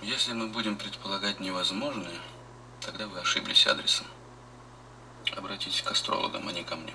Если мы будем предполагать невозможное, тогда вы ошиблись адресом. Обратитесь к астрологам, а не ко мне.